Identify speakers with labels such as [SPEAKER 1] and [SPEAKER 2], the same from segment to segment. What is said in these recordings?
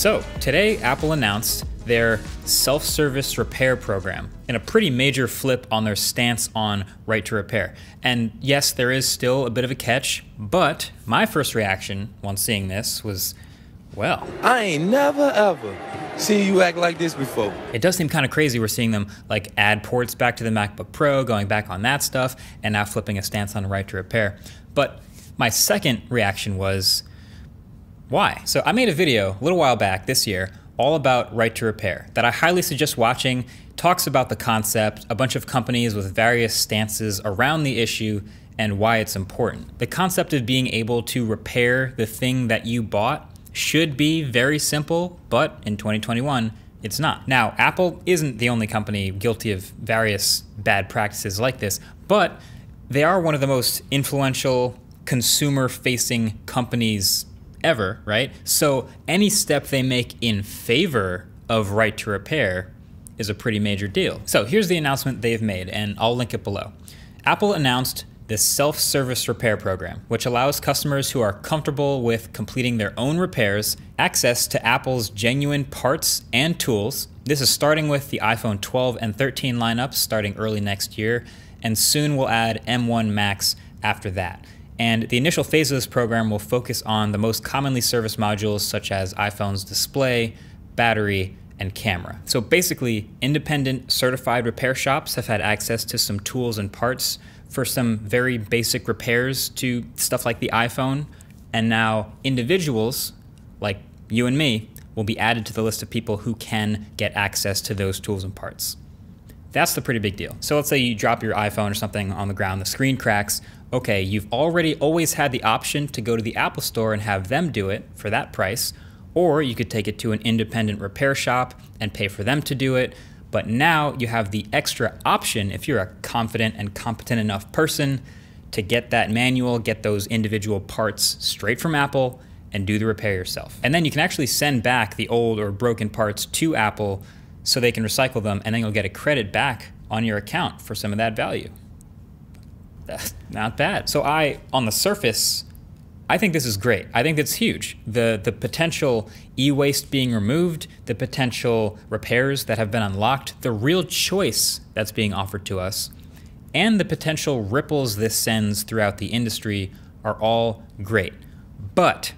[SPEAKER 1] So, today Apple announced their self service repair program in a pretty major flip on their stance on right to repair. And yes, there is still a bit of a catch, but my first reaction once seeing this was, well,
[SPEAKER 2] I ain't never ever seen you act like this before.
[SPEAKER 1] It does seem kind of crazy we're seeing them like add ports back to the MacBook Pro, going back on that stuff, and now flipping a stance on right to repair. But my second reaction was, why? So I made a video a little while back this year all about right to repair that I highly suggest watching. Talks about the concept, a bunch of companies with various stances around the issue and why it's important. The concept of being able to repair the thing that you bought should be very simple, but in 2021, it's not. Now, Apple isn't the only company guilty of various bad practices like this, but they are one of the most influential consumer facing companies ever, right? So any step they make in favor of right to repair is a pretty major deal. So here's the announcement they've made, and I'll link it below. Apple announced this self service repair program, which allows customers who are comfortable with completing their own repairs access to Apple's genuine parts and tools. This is starting with the iPhone 12 and 13 lineups starting early next year, and soon we'll add M1 Macs after that. And the initial phase of this program will focus on the most commonly serviced modules such as iPhone's display, battery, and camera. So basically, independent certified repair shops have had access to some tools and parts for some very basic repairs to stuff like the iPhone. And now individuals like you and me will be added to the list of people who can get access to those tools and parts. That's the pretty big deal. So let's say you drop your iPhone or something on the ground, the screen cracks. Okay, you've already always had the option to go to the Apple Store and have them do it for that price, or you could take it to an independent repair shop and pay for them to do it. But now you have the extra option if you're a confident and competent enough person to get that manual, get those individual parts straight from Apple, and do the repair yourself. And then you can actually send back the old or broken parts to Apple so they can recycle them, and then you'll get a credit back on your account for some of that value. That's not bad. So I, on the surface, I think this is great. I think it's huge. The the potential e-waste being removed, the potential repairs that have been unlocked, the real choice that's being offered to us, and the potential ripples this sends throughout the industry are all great. But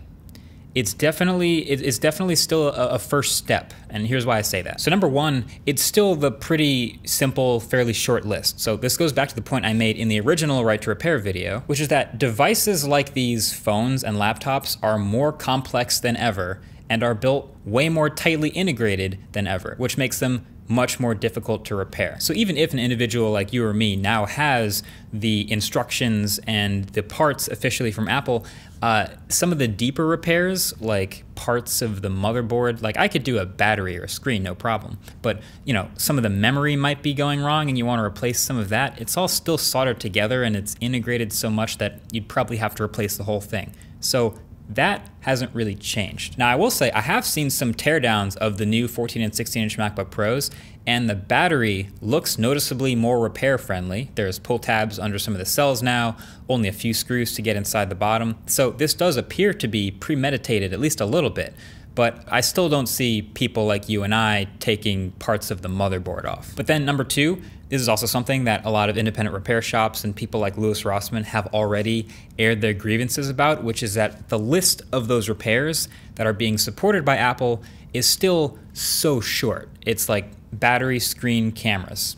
[SPEAKER 1] it's definitely it's definitely still a, a, first step and here's why i say that. So number one it's still the pretty simple fairly short list. So this goes back to the point i made in the original right to repair video which is that devices like these phones and laptops are more complex than ever and are built way more tightly integrated than ever which makes them much more difficult to repair. So even if an individual like you or me now has the instructions and the parts officially from Apple, uh, some of the deeper repairs, like parts of the motherboard, like I could do a battery or a screen, no problem. But you know, some of the memory might be going wrong, and you want to replace some of that. It's all still soldered together, and it's integrated so much that you'd probably have to replace the whole thing. So that hasn't really changed. Now, I will say I have seen some teardowns of the new 14 and 16 inch MacBook Pros, and the battery looks noticeably more repair friendly. There's pull tabs under some of the cells now, only a few screws to get inside the bottom. So this does appear to be premeditated at least a little bit but I still don't see people like you and I taking parts of the motherboard off. But then number two, this is also something that a lot of independent repair shops and people like Louis Rossman have already aired their grievances about, which is that the list of those repairs that are being supported by Apple is still so short. It's like battery, screen, cameras.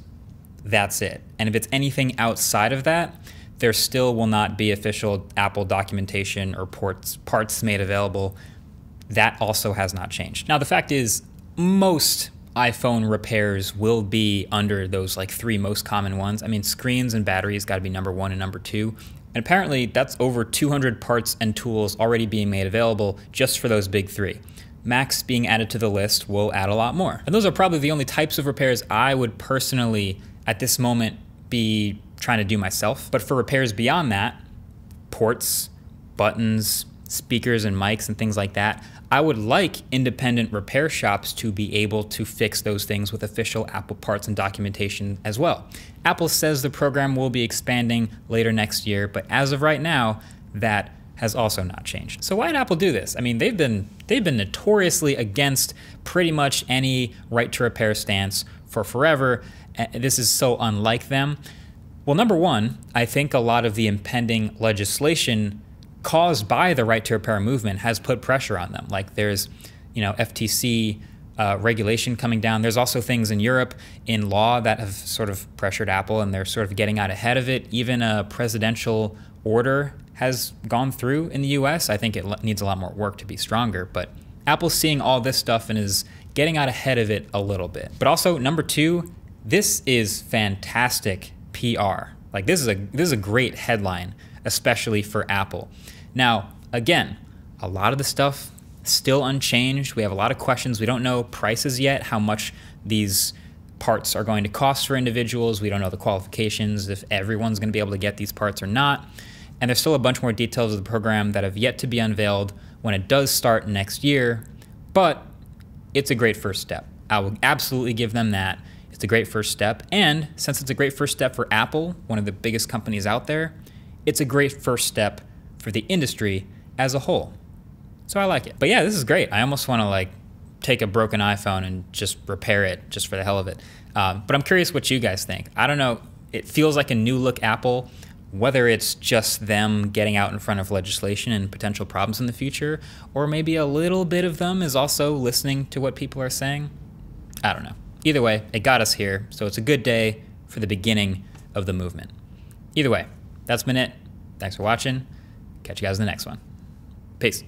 [SPEAKER 1] That's it. And if it's anything outside of that, there still will not be official Apple documentation or ports, parts made available that also has not changed. Now, the fact is, most iPhone repairs will be under those like three most common ones. I mean, screens and batteries got to be number one and number two. And apparently, that's over 200 parts and tools already being made available just for those big three. Macs being added to the list will add a lot more. And those are probably the only types of repairs I would personally, at this moment, be trying to do myself. But for repairs beyond that, ports, buttons, speakers and mics and things like that, I would like independent repair shops to be able to fix those things with official Apple parts and documentation as well. Apple says the program will be expanding later next year, but as of right now, that has also not changed. So why did Apple do this? I mean, they've been they've been notoriously against pretty much any right to repair stance for forever. This is so unlike them. Well, number one, I think a lot of the impending legislation caused by the right to repair movement has put pressure on them. Like there's, you know, FTC uh, regulation coming down. There's also things in Europe in law that have sort of pressured Apple and they're sort of getting out ahead of it. Even a presidential order has gone through in the US. I think it needs a lot more work to be stronger, but Apple's seeing all this stuff and is getting out ahead of it a little bit. But also, number two, this is fantastic PR. Like this is a this is a great headline, especially for Apple. Now, again, a lot of the stuff still unchanged. We have a lot of questions. We don't know prices yet, how much these parts are going to cost for individuals. We don't know the qualifications, if everyone's going to be able to get these parts or not. And there's still a bunch more details of the program that have yet to be unveiled when it does start next year. But it's a great first step. I will absolutely give them that. It's a great first step. And since it's a great first step for Apple, one of the biggest companies out there, it's a great first step for the industry as a whole. So I like it. But yeah, this is great. I almost want to like take a broken iPhone and just repair it just for the hell of it. Um, but I'm curious what you guys think. I don't know. It feels like a new look Apple, whether it's just them getting out in front of legislation and potential problems in the future, or maybe a little bit of them is also listening to what people are saying. I don't know. Either way, it got us here, so it's a good day for the beginning of the movement. Either way, that's been it. Thanks for watching. Catch you guys in the next one. Peace.